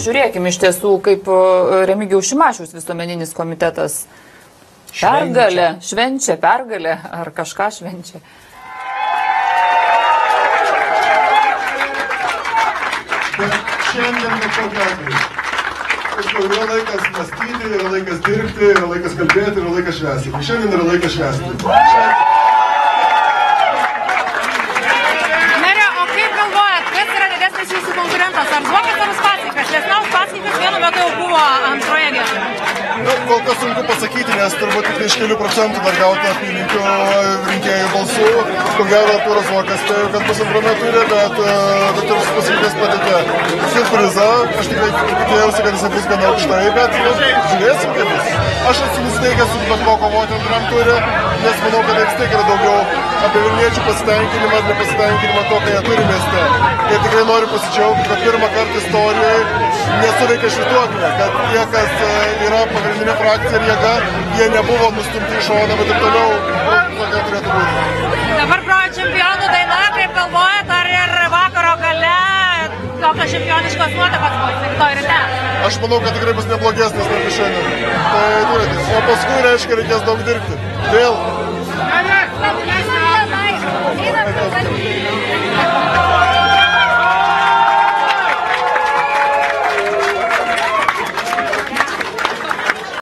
Žiūrėkime iš tiesų, kaip Remigiaus Šimašiaus visuomeninis komitetas pergalė, švenčia pergalę ar kažką švenčia. Šiandien yra laikas mąstyti, yra laikas dirbti, yra laikas kalbėti, yra laikas švęsti. Šiandien yra laikas švęsti. Mere, o kaip galvojat, kas yra didesnis jūsų konkurentas? Ar Zuokas ar Uspaskikas? Nes na, Uspaskikas vienu metu jau buvo antroje vietoje. Na, kol kas sunku pasakyti, nes turbūt tik iš kelių procentų dar gauti apylinkių rinkėjų balsų. Ko gero, Turas Vokas tai kad bus antrame turė, bet uh, Viktoras Pasakytas patikė surprizą. Aš tikrai tikėjausi, kad jis bus gana aukštai, bet nu, žiūrėsim kaip bus. Aš esu nusteikęs su bet ko kovoti antram turė, nes manau, kad vis tiek yra daugiau apie Vilniečių pasitenkinimą ar nepasitenkinimą to, ką jie turi mieste. Jie tikrai nori pasidžiaugti, kad pirmą kartą istorijoje nesuveikia šituoklė, kad tie, kas e, yra pagrindinė frakcija ir jėga, jie nebuvo nustumti į šoną, bet ir toliau tokios čempioniškos nuotakos bus rytoj ryte? Aš manau, kad tikrai bus neblogesnis negu šiandien. Tai turėtis. O paskui, reiškia, reikės daug dirbti. Vėl.